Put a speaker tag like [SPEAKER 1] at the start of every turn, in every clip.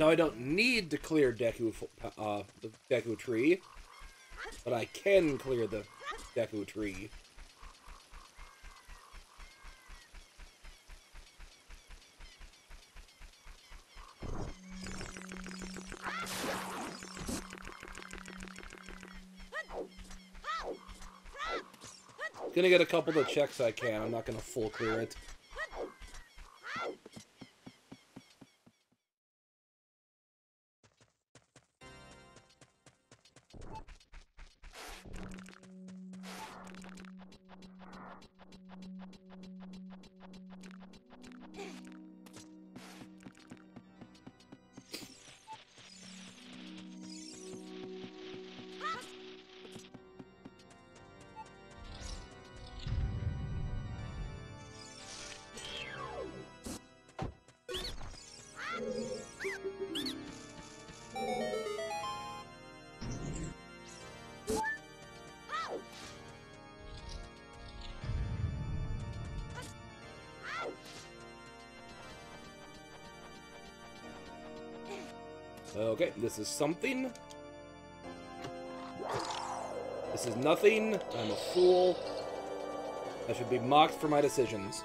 [SPEAKER 1] I know I don't need to clear Deku, uh, the Deku tree, but I can clear the Deku tree. Gonna get a couple of checks I can. I'm not gonna full clear it. Okay, this is something. This is nothing. I'm a fool. I should be mocked for my decisions.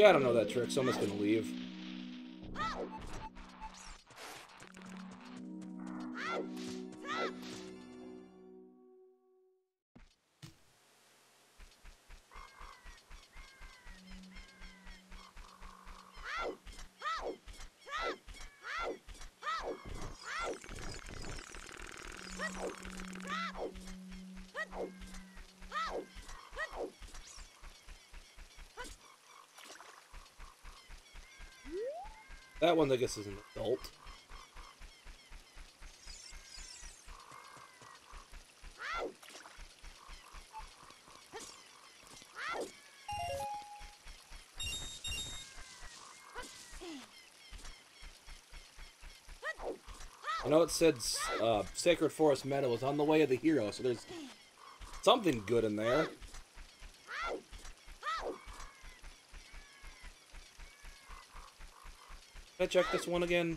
[SPEAKER 1] Yeah, I don't know that trick, so I'm just gonna leave. That one, I guess, is an adult. I know it said uh, Sacred Forest Meadow is on the way of the hero, so there's something good in there. Can I check this one again?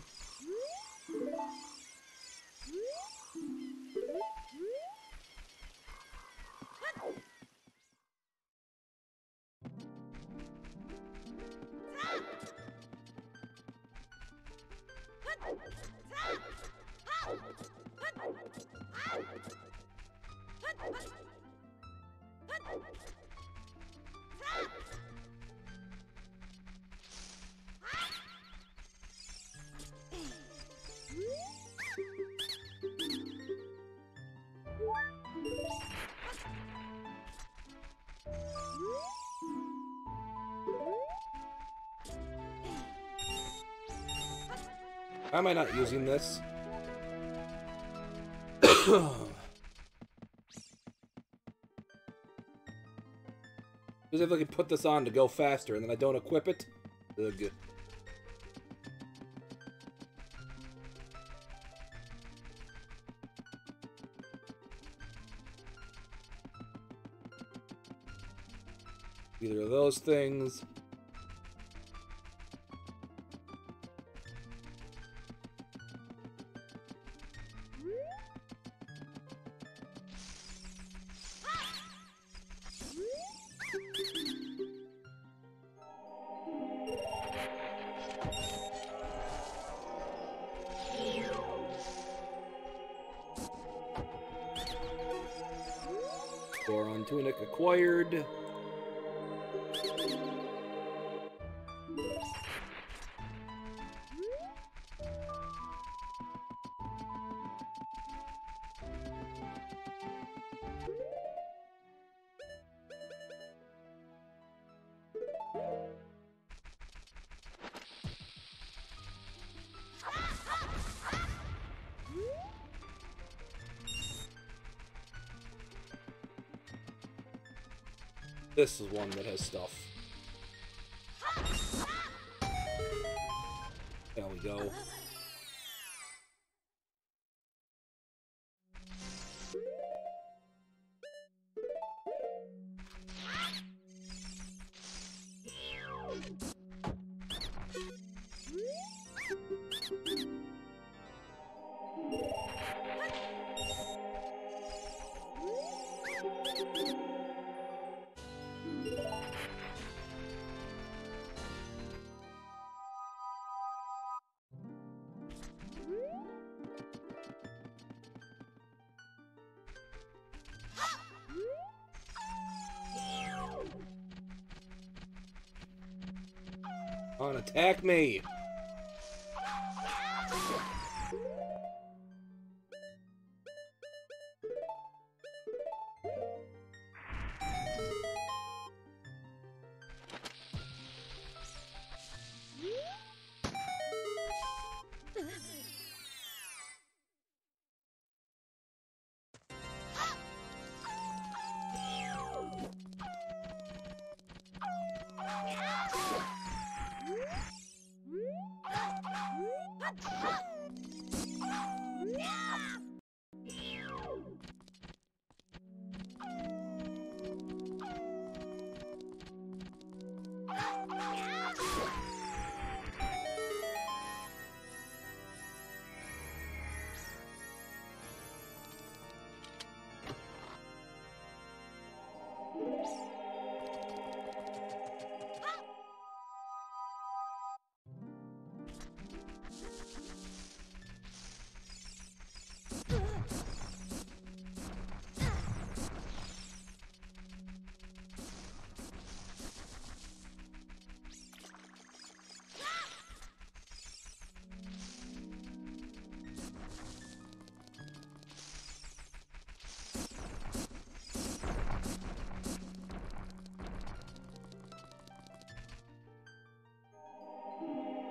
[SPEAKER 1] Not using this? Because if I can put this on to go faster and then I don't equip it, ugh. Either of those things. This is one that has stuff. There we go. Me!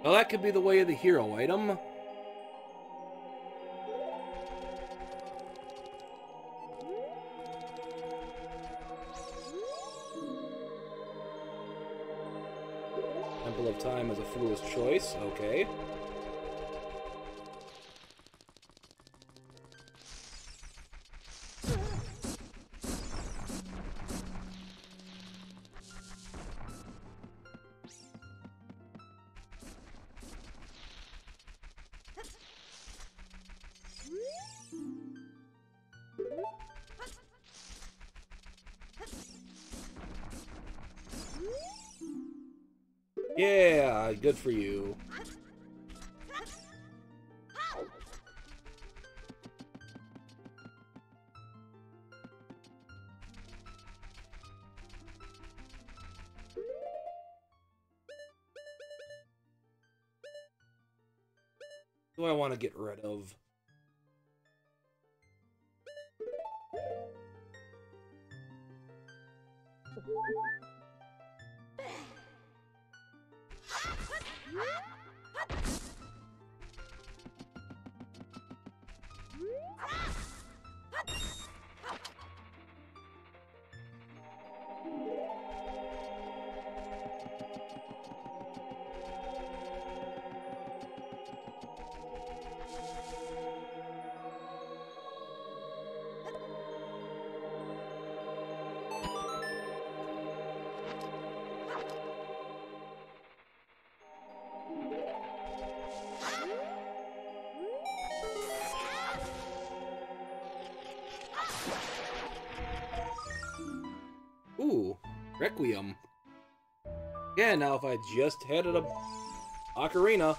[SPEAKER 1] Well, that could be the way of the hero item. Temple of Time is a foolish choice, okay. Good for you. do I want to get rid of? Requiem. Yeah, now if I just had a Ocarina.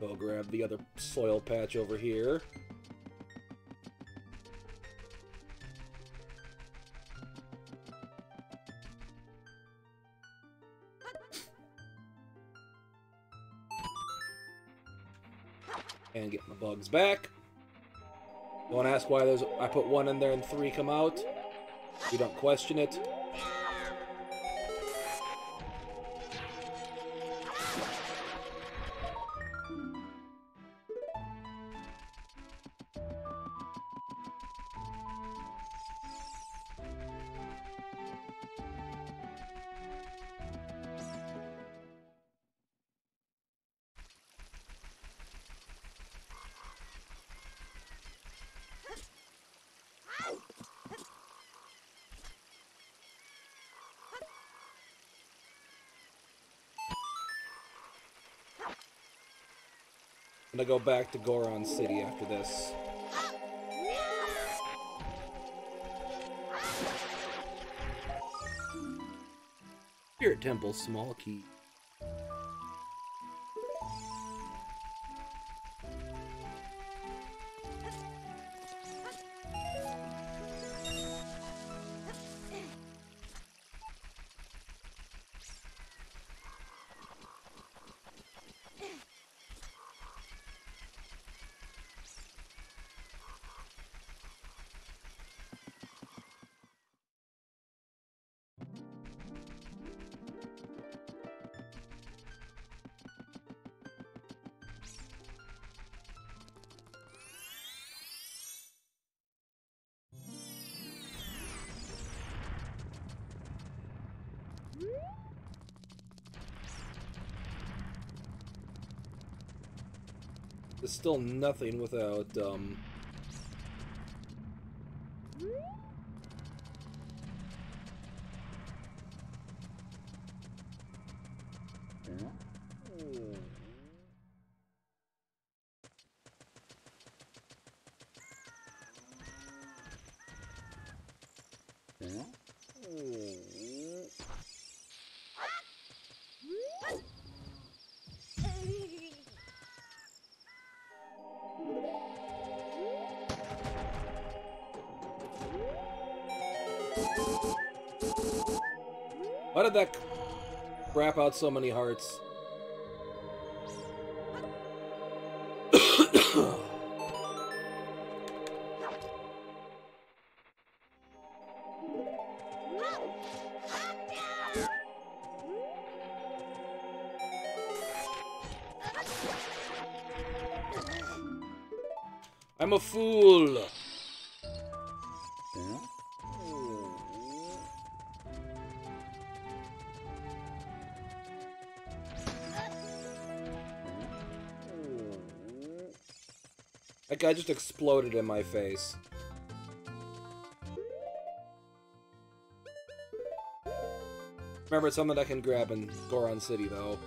[SPEAKER 1] Go grab the other soil patch over here. Bugs back. Don't ask why there's I put one in there and three come out. You don't question it. Gonna go back to Goron City after this. Spirit Temple, small key. Still nothing without, um... out so many hearts? I'm a fool! That just exploded in my face. Remember, it's something I can grab in Goron City, though.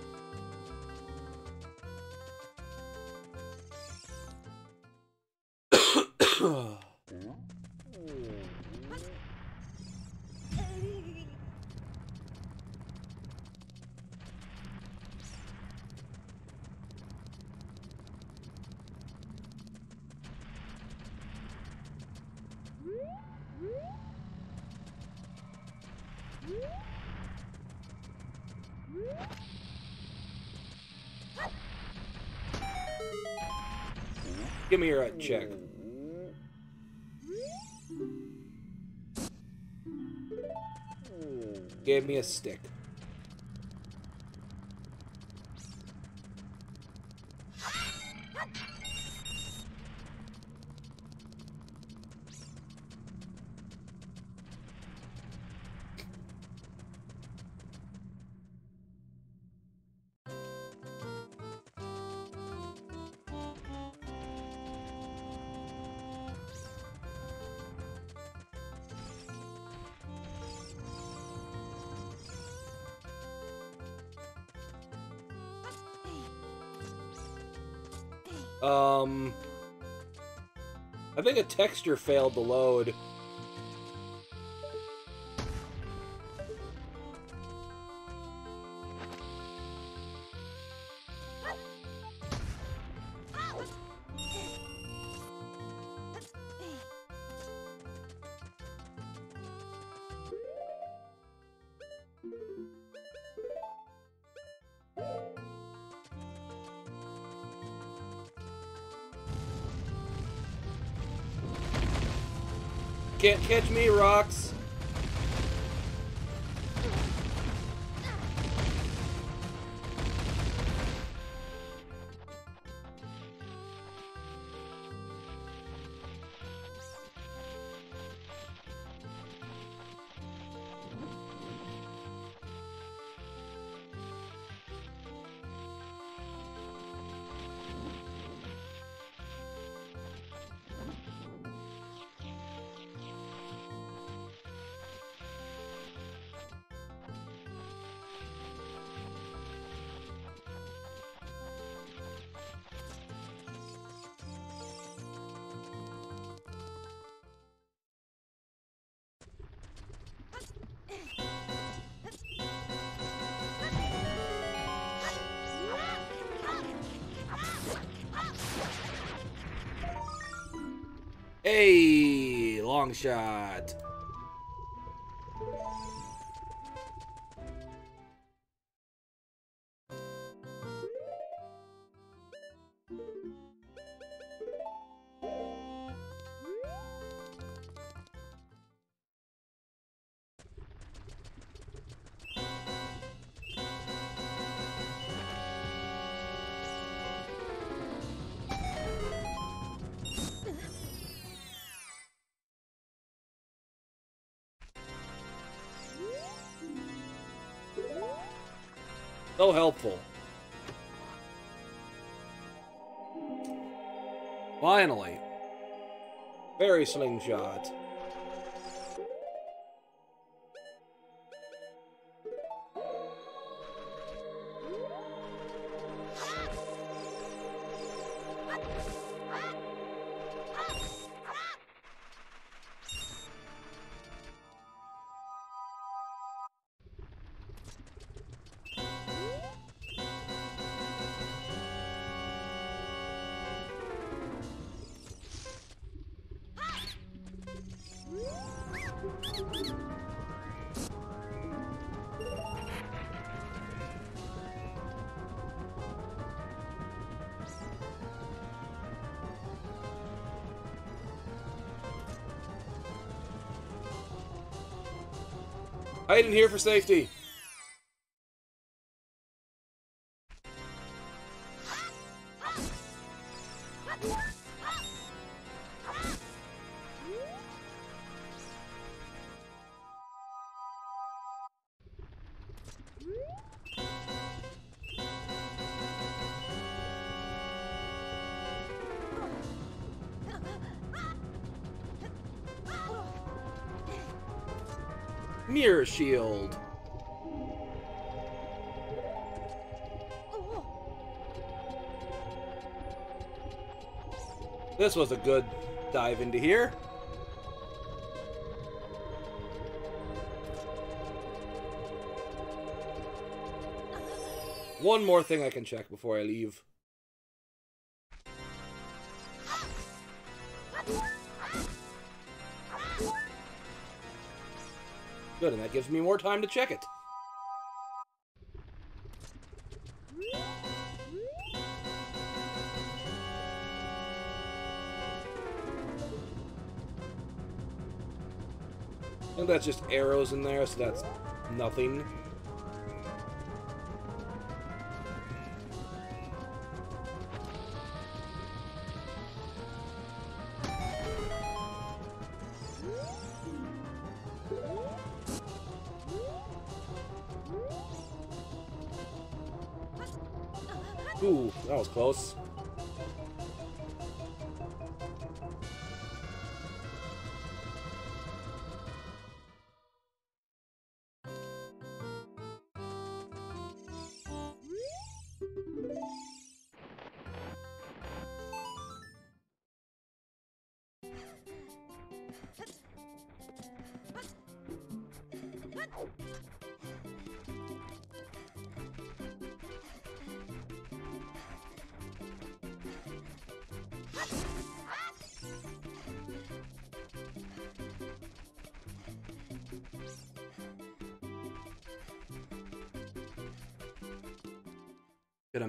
[SPEAKER 1] Stick. Think a texture failed to load. Can't catch me, rocks. Hey, long So helpful. Finally. Very slingshot. Hide in here for safety. Shield. This was a good dive into here. One more thing I can check before I leave. Gives me more time to check it. Think that's just arrows in there, so that's nothing.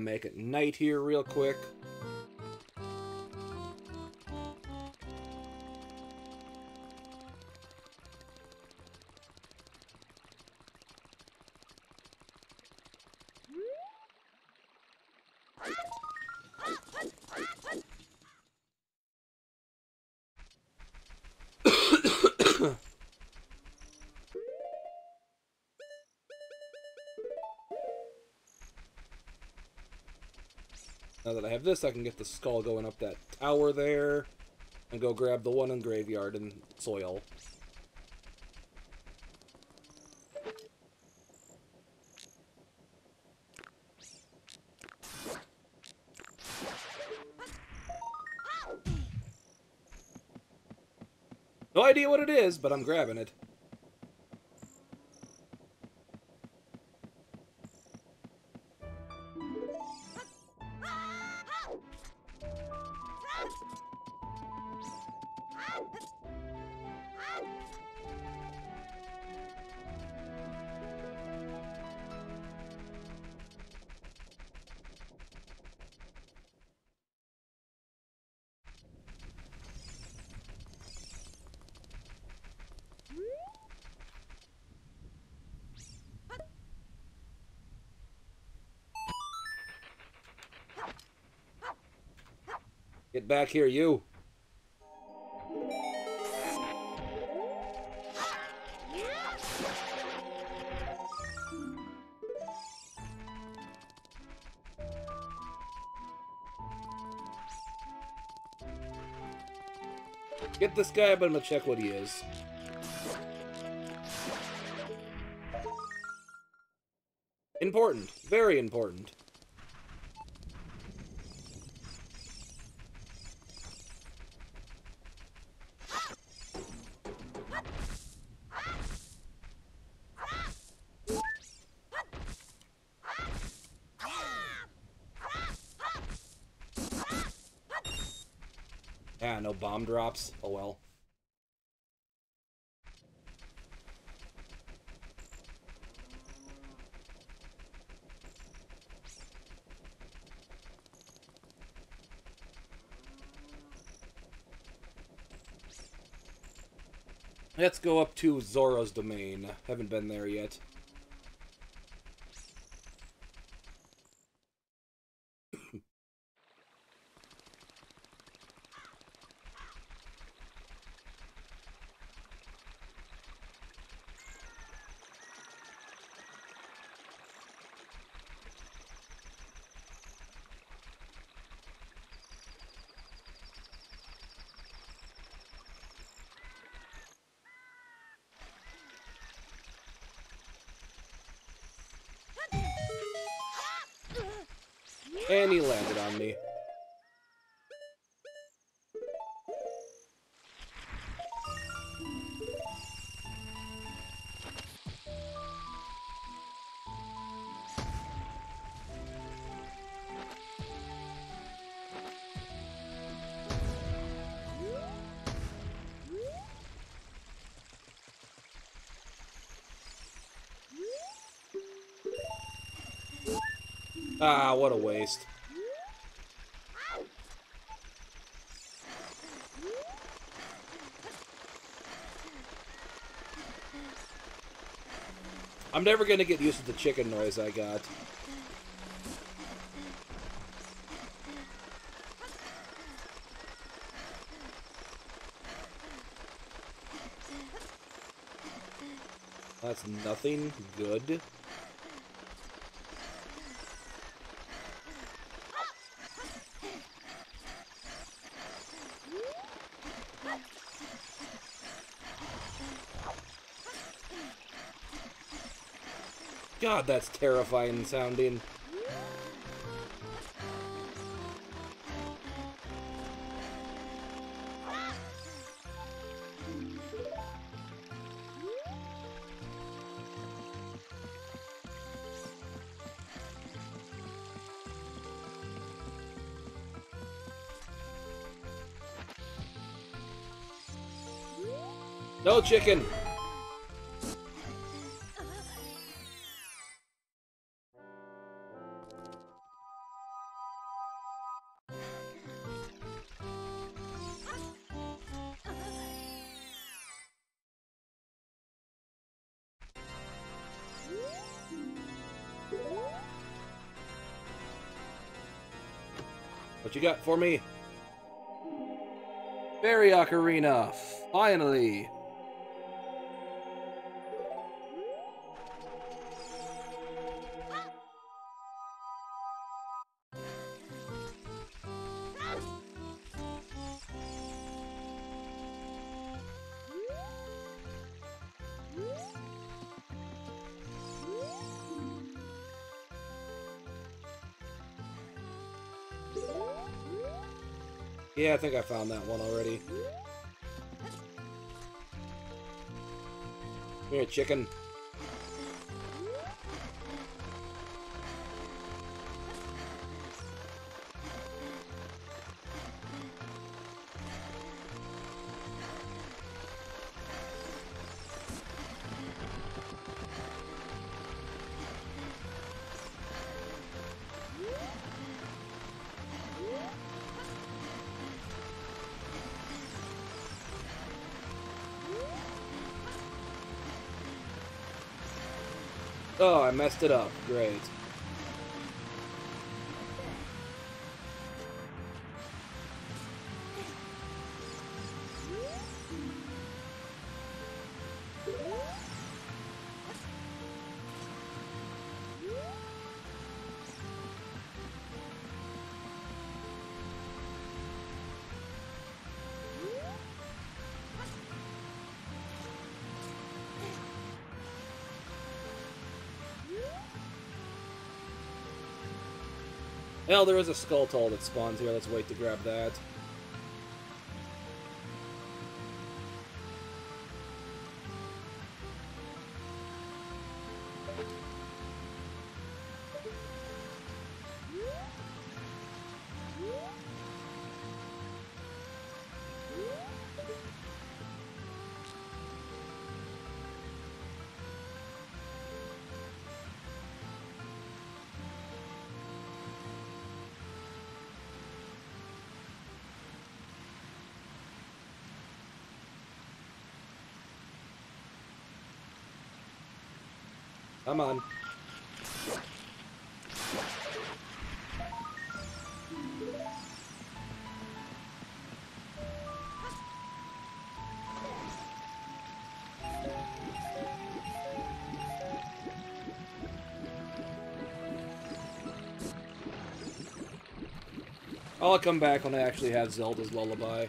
[SPEAKER 1] Make it night here real quick. Now that I have this, I can get the skull going up that tower there, and go grab the one in graveyard and soil. No idea what it is, but I'm grabbing it. Back here, you. Get this guy, but I'm gonna check what he is. Important. Very important. Yeah, no bomb drops. Oh well. Let's go up to Zora's domain. Haven't been there yet. And he landed on me. Ah, what a waste. I'm never gonna get used to the chicken noise I got. That's nothing good. God, that's terrifying sounding. No chicken! Got for me? Fairy Ocarina! Finally! Yeah, I think I found that one already. Come here, chicken. Messed it up. Great. Well, there is a Skulltula that spawns here. Let's wait to grab that. Come on. I'll come back when I actually have Zelda's Lullaby.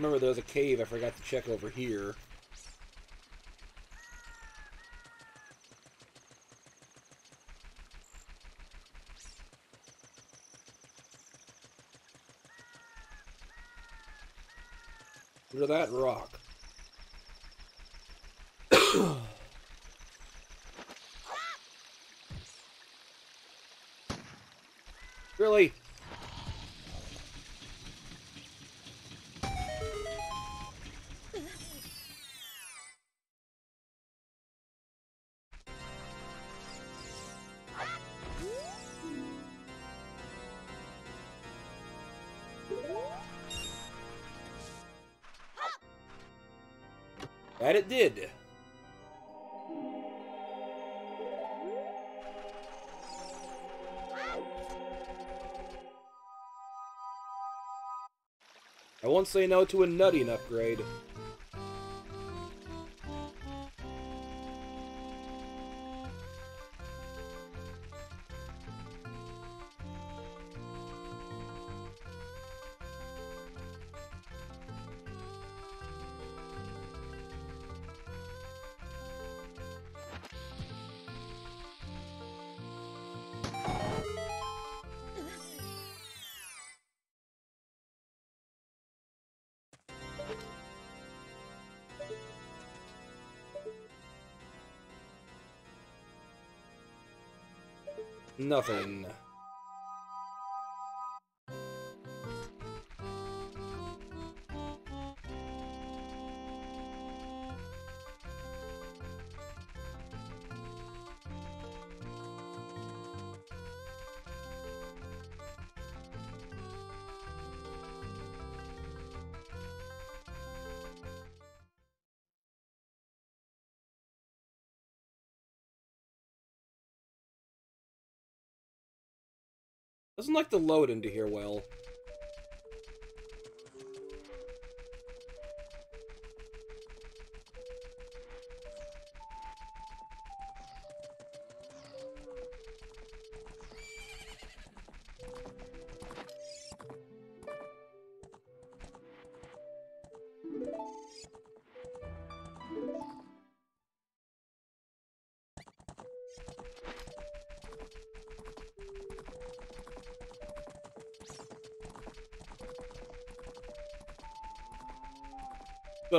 [SPEAKER 1] Remember, there was a cave I forgot to check over here. Look at that rock. Did. I won't say no to a nutting upgrade. Nothing. Doesn't like to load into here well.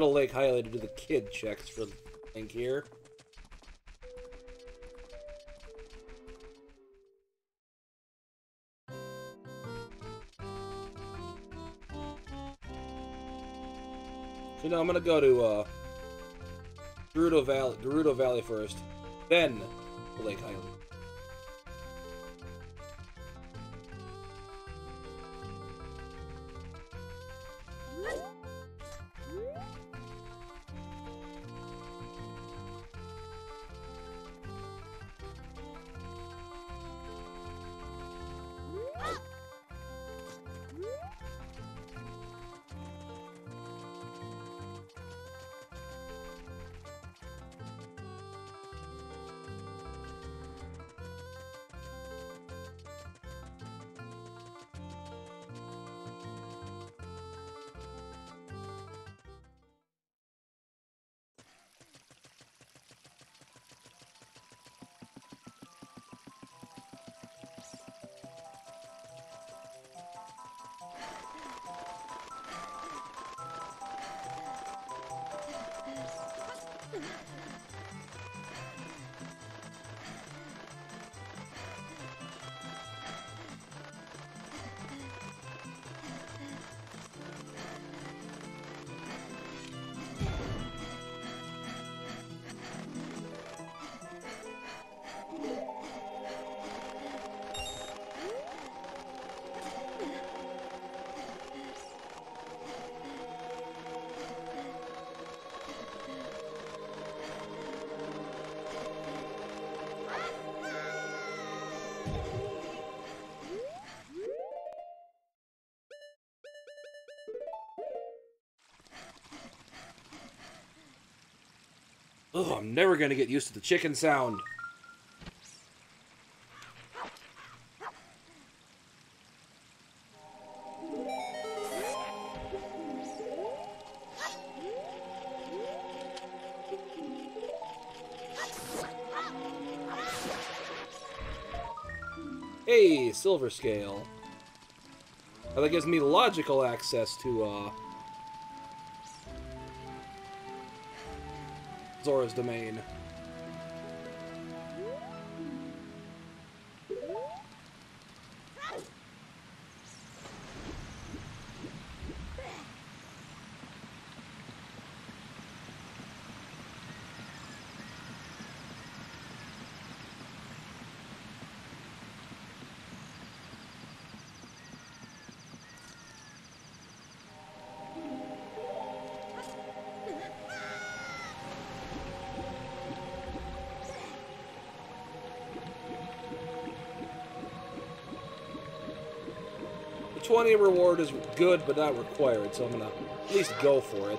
[SPEAKER 1] A lake highlighted to the kid checks for Link here. So now I'm gonna go to uh, Gerudo Valley, Gerudo Valley first, then Lake Hylia. Oh, I'm never gonna get used to the chicken sound. Hey, Silver Scale. That gives me logical access to, uh... Zora's domain. 20 reward is good, but not required, so I'm gonna at least go for it.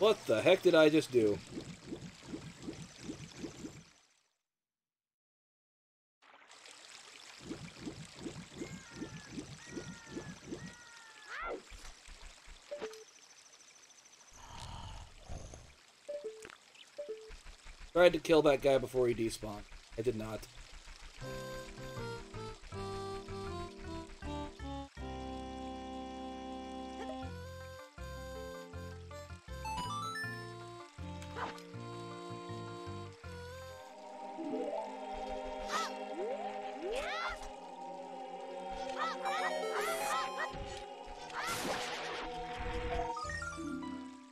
[SPEAKER 1] What the heck did I just do? tried to kill that guy before he despawned. I did not.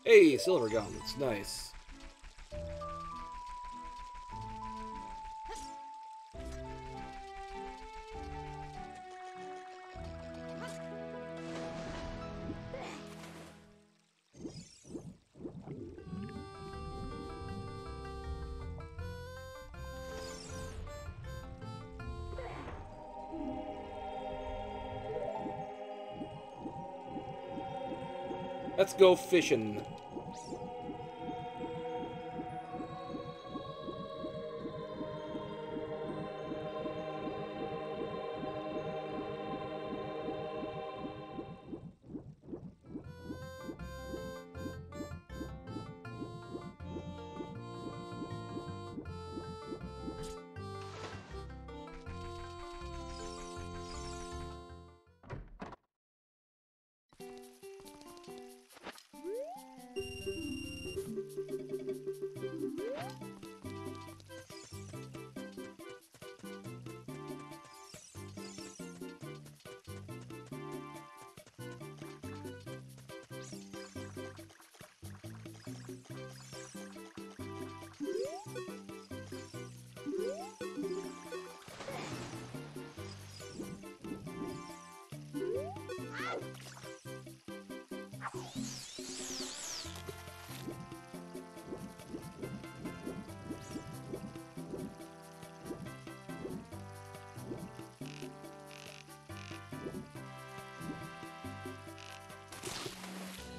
[SPEAKER 1] Hey, silver gauntlets, nice. Let's go fishing.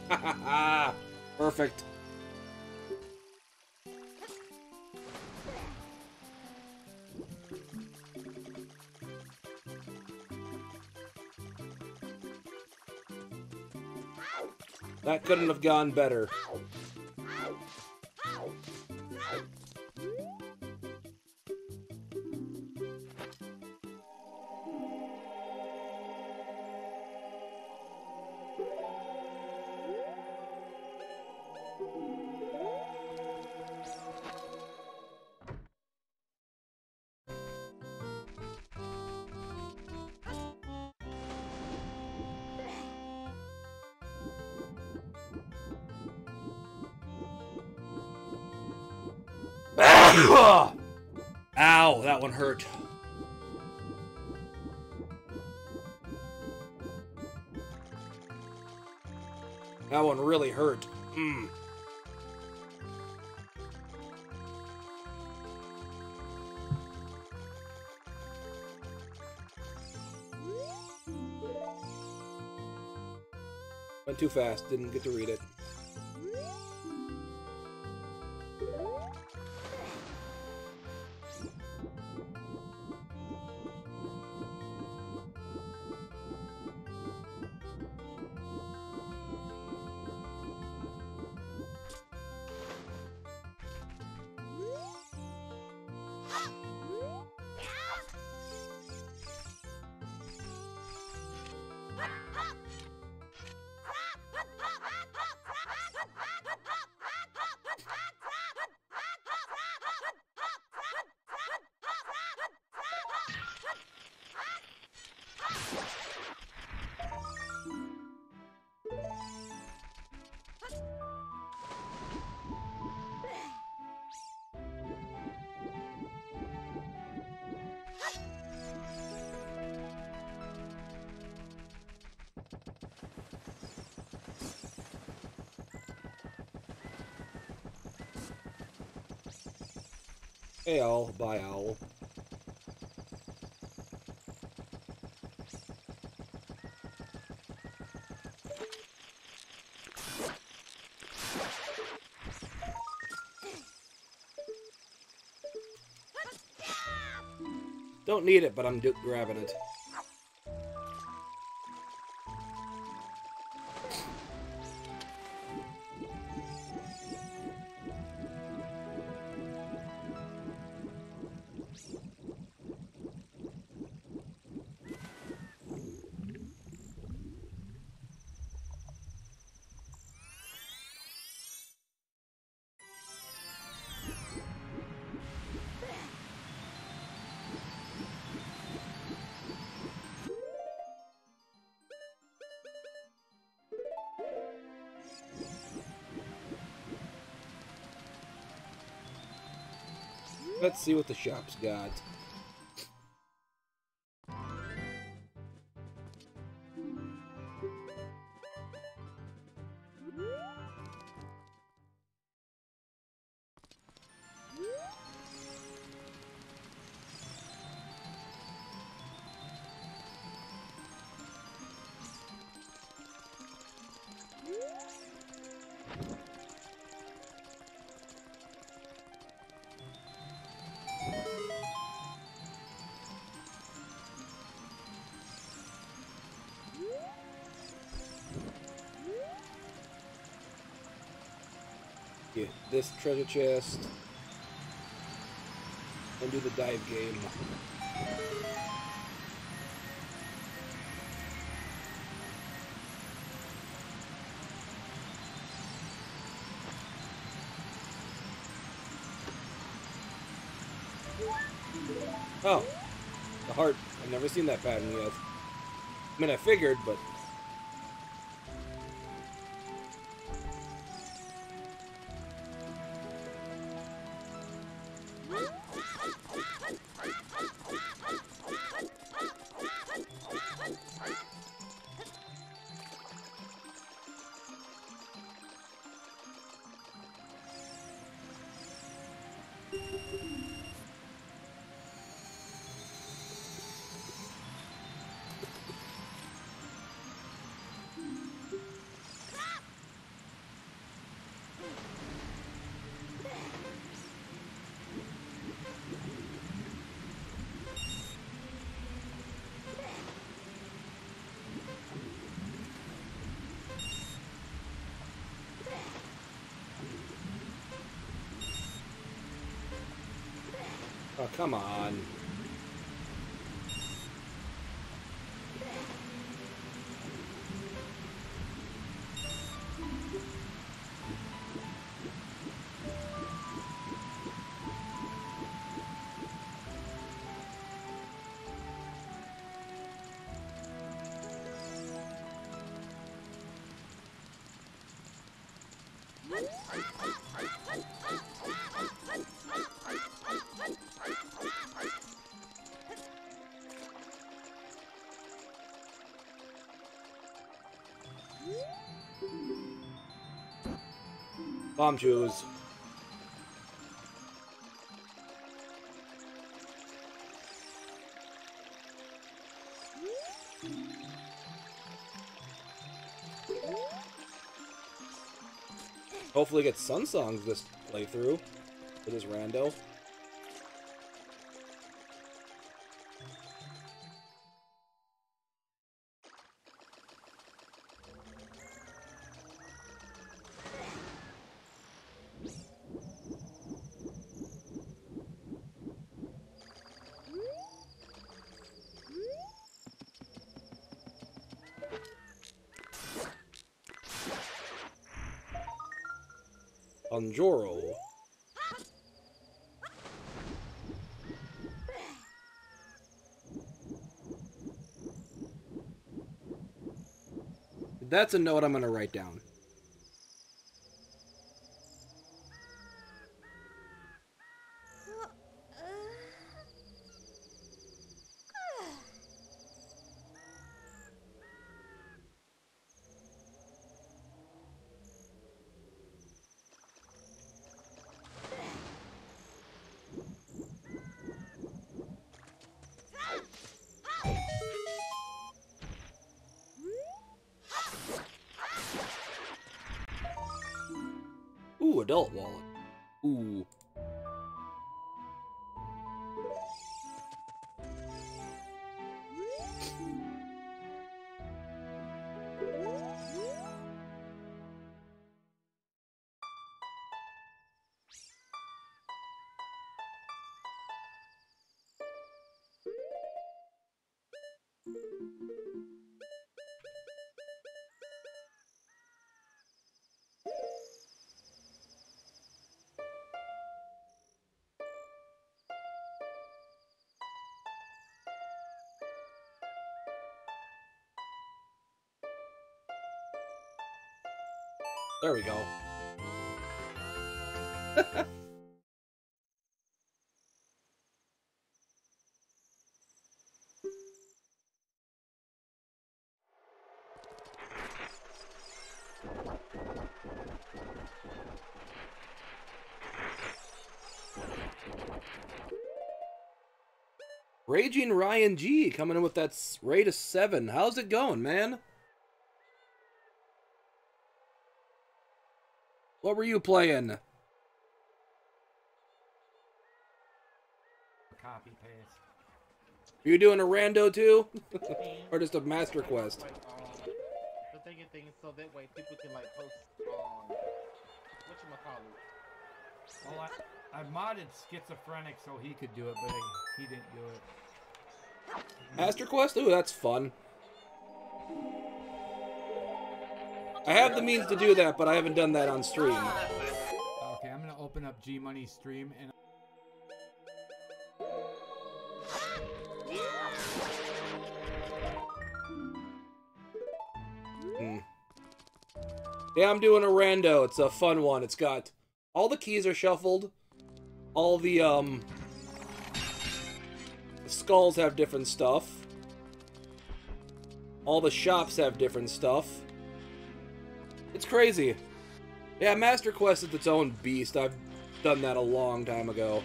[SPEAKER 1] Perfect. That couldn't have gone better. Went too fast, didn't get to read it. Hey, owl. Bye, owl. Don't need it, but I'm grabbing it. See what the shop's got. This treasure chest. And do the dive game. Oh, the heart. I've never seen that pattern yet. I mean, I figured, but Oh, Bombchus. Hopefully get Sun Songs this playthrough for this rando. Anjoro. That's a note I'm going to write down. Adult wallet. Ooh. There we go. Raging Ryan G coming in with that rate of 7. How's it going, man? What were you playing?
[SPEAKER 2] Copy paste.
[SPEAKER 1] Are you doing a rando too? or just a master quest?
[SPEAKER 3] Like, um, the thing and things so that way people can like post um what you call.
[SPEAKER 2] Well, I, I modded schizophrenic so he could do it, but he, he didn't do it.
[SPEAKER 1] Master quest? Ooh, that's fun. I have the means to do that, but I haven't done that on stream.
[SPEAKER 2] Okay, I'm gonna open up G Money stream and
[SPEAKER 1] Hmm. Yeah, I'm doing a rando. It's a fun one. It's got all the keys are shuffled. All the um the skulls have different stuff. All the shops have different stuff. It's crazy. Yeah, Master Quest is its own beast. I've done that a long time ago.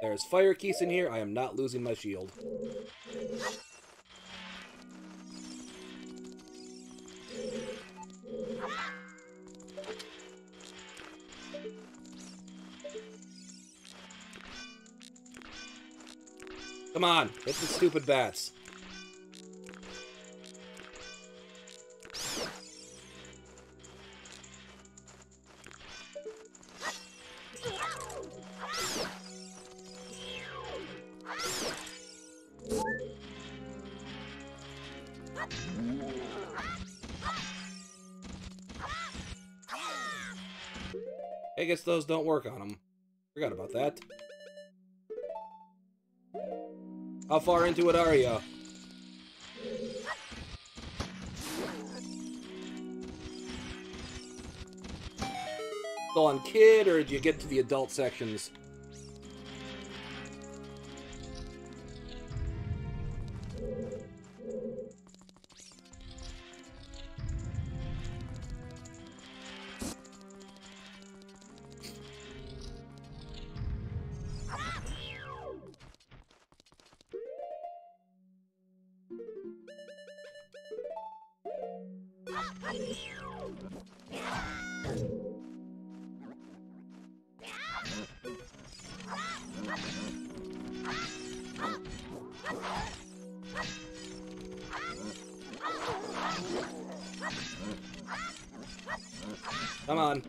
[SPEAKER 1] There's fire keys in here. I am not losing my shield. Come on, hit the stupid bats. I guess those don't work on them. Forgot about that. How far into it are you? On kid, or did you get to the adult sections? Come on.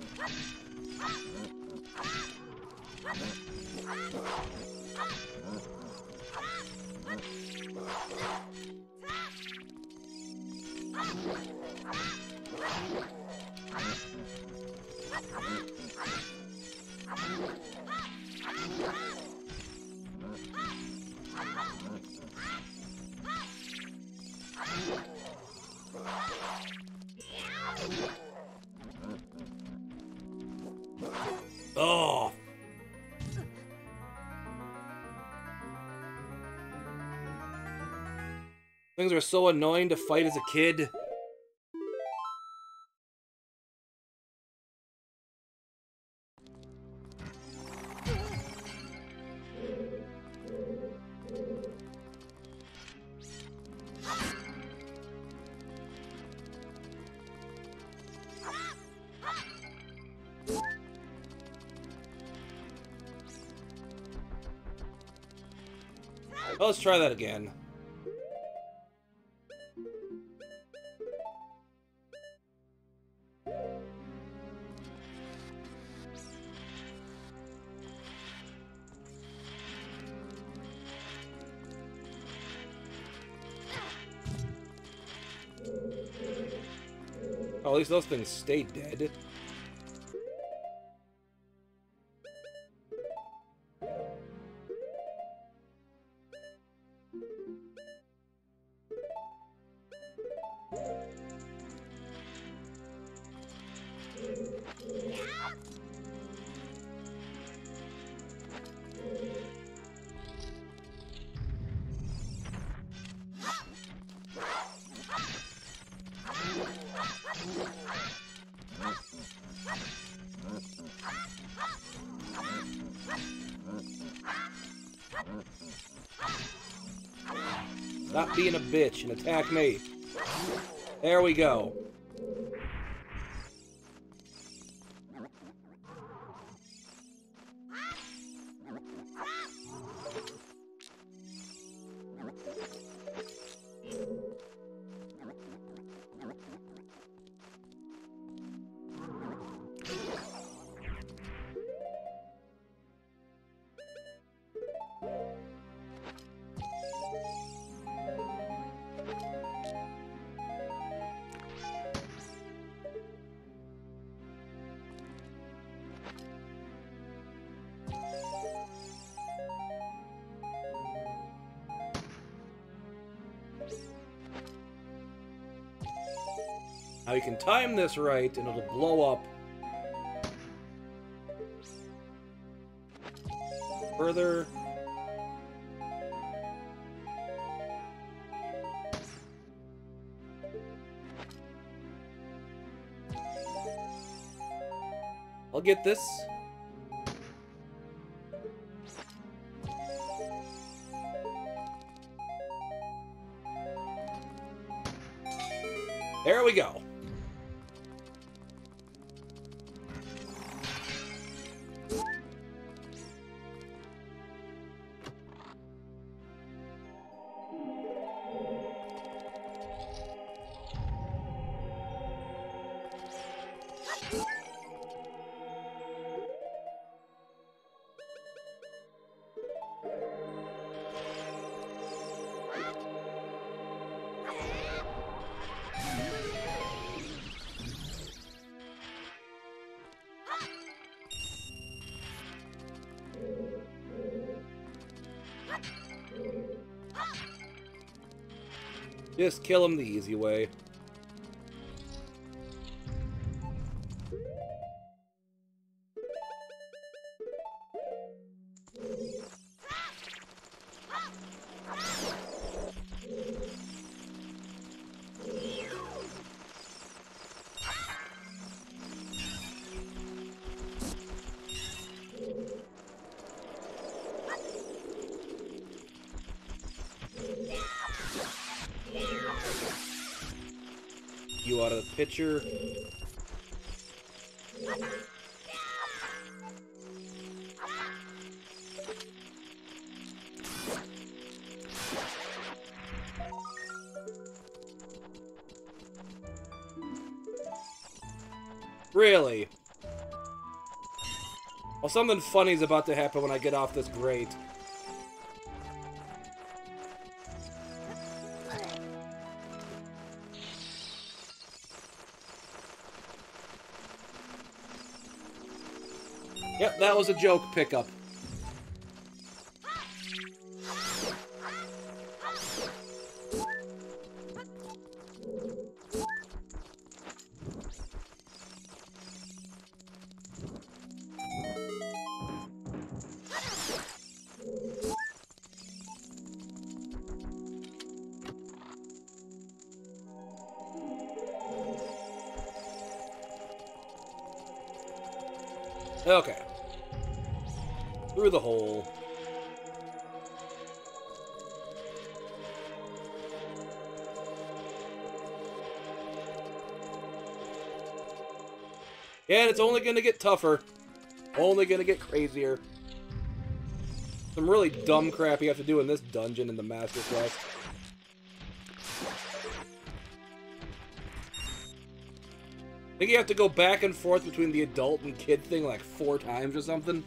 [SPEAKER 1] Oh. Things are so annoying to fight as a kid. Let's try that again. Least those things stay dead. Stop being a bitch and attack me. There we go. Time this right and it'll blow up further. I'll get this. Just kill him the easy way. Picture. Really? Well, something funny is about to happen when I get off this grate. That was a joke pickup. Okay. Through the hole. And it's only gonna get tougher. Only gonna get crazier. Some really dumb crap you have to do in this dungeon in the Master Quest. I think you have to go back and forth between the adult and kid thing like four times or something.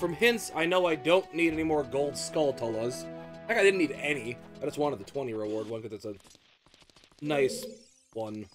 [SPEAKER 1] From hints, I know I don't need any more gold Skulltulas. Heck, I didn't need any. I just wanted the 20 reward one because it's a nice one.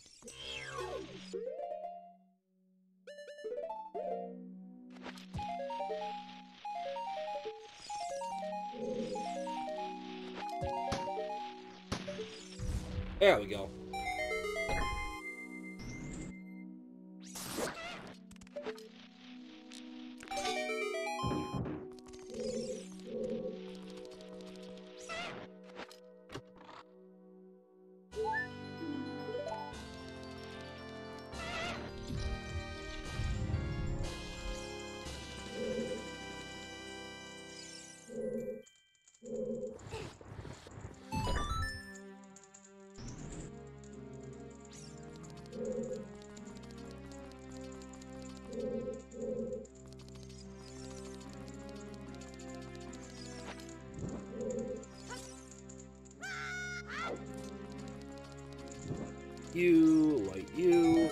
[SPEAKER 1] You, light you.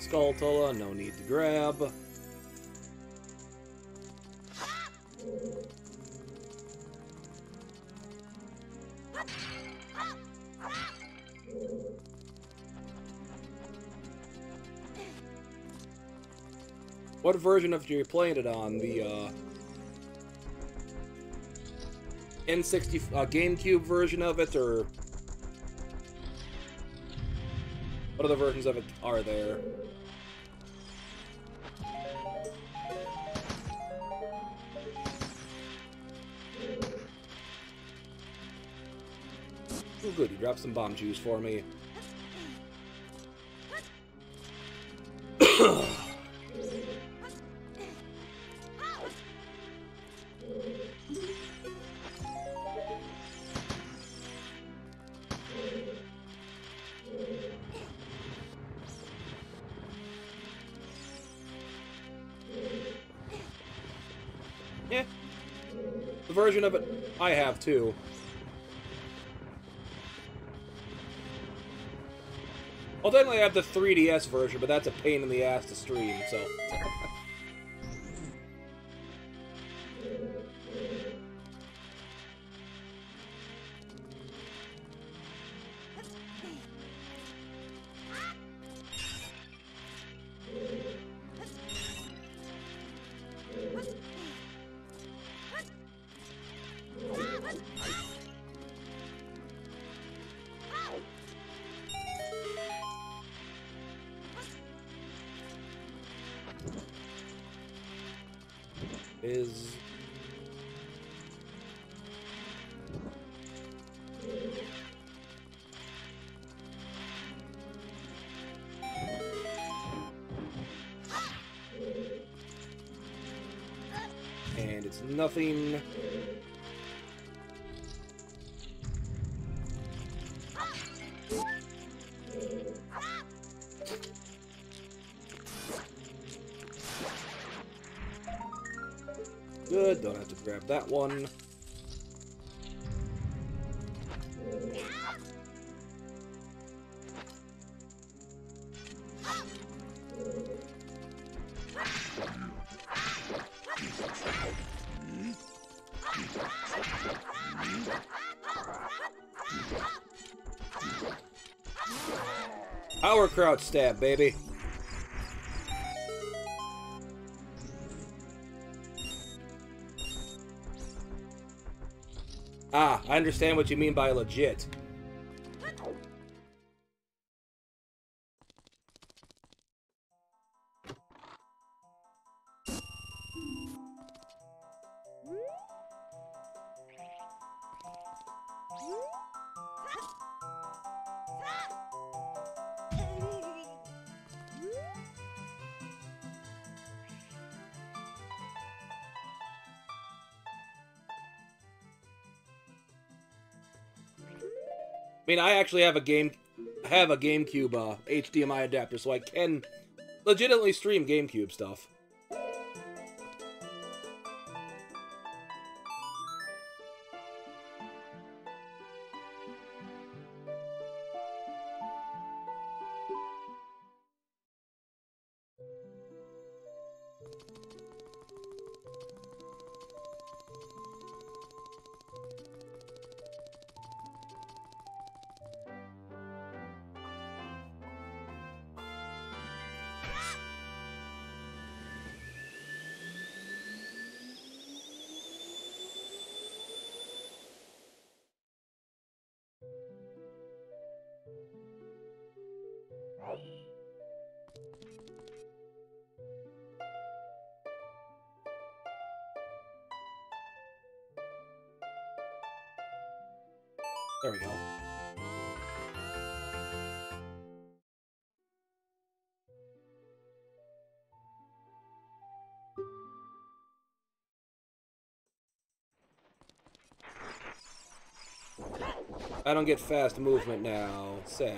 [SPEAKER 1] Skulltula, no need to grab. What version of you playing it on? The uh, N60 uh, GameCube version of it, or what other versions of it are there? Oh, good. You dropped some Bombchus for me. Too. Well, technically I have the 3DS version, but that's a pain in the ass to stream, so... is and it's nothing that one. Power crouch stab, baby. Understand what you mean by legit. Mean, I actually have a game, have a GameCube uh, HDMI adapter, so I can legitimately stream GameCube stuff. There we go. I don't get fast movement now. Sad.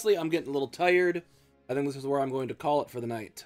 [SPEAKER 1] Honestly, I'm getting a little tired. I think this is where I'm going to call it for the night.